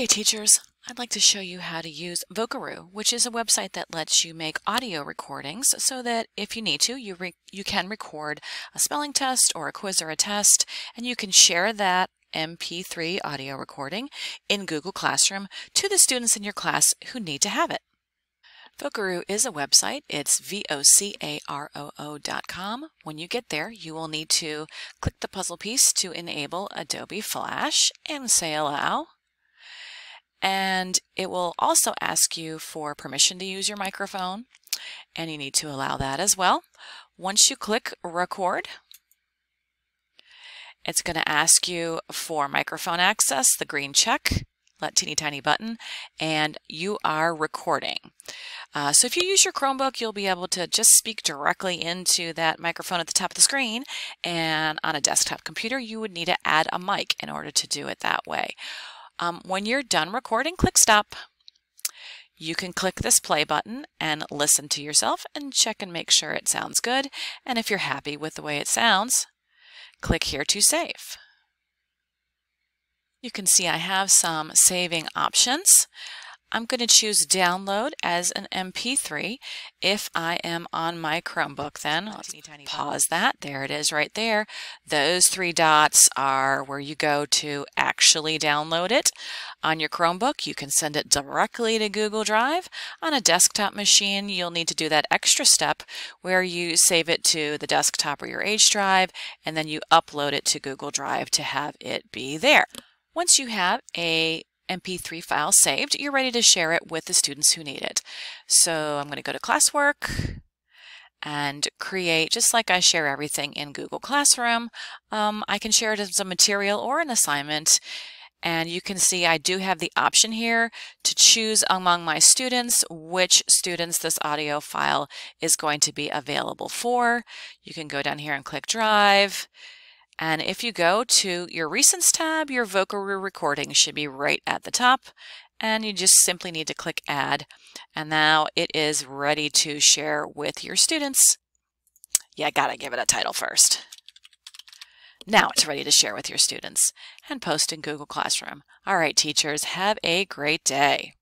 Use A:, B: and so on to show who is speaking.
A: day teachers. I'd like to show you how to use Vocaroo, which is a website that lets you make audio recordings so that if you need to, you, you can record a spelling test or a quiz or a test, and you can share that MP3 audio recording in Google Classroom to the students in your class who need to have it. Vocaroo is a website. It's V-O-C-A-R-O-O dot com. When you get there, you will need to click the puzzle piece to enable Adobe Flash and say allow. And it will also ask you for permission to use your microphone, and you need to allow that as well. Once you click record, it's going to ask you for microphone access, the green check, that teeny tiny button, and you are recording. Uh, so if you use your Chromebook, you'll be able to just speak directly into that microphone at the top of the screen. And on a desktop computer, you would need to add a mic in order to do it that way. Um, when you're done recording, click stop. You can click this play button and listen to yourself and check and make sure it sounds good. And if you're happy with the way it sounds, click here to save. You can see I have some saving options. I'm going to choose download as an MP3 if I am on my Chromebook then. Let's pause that. There it is right there. Those three dots are where you go to actually download it. On your Chromebook, you can send it directly to Google Drive. On a desktop machine, you'll need to do that extra step where you save it to the desktop or your H drive and then you upload it to Google Drive to have it be there. Once you have a MP3 file saved, you're ready to share it with the students who need it. So I'm going to go to classwork and create, just like I share everything in Google Classroom, um, I can share it as a material or an assignment. And you can see I do have the option here to choose among my students which students this audio file is going to be available for. You can go down here and click Drive. And if you go to your Recents tab, your Vocaroo recording should be right at the top. And you just simply need to click Add. And now it is ready to share with your students. Yeah, gotta give it a title first. Now it's ready to share with your students and post in Google Classroom. All right, teachers, have a great day.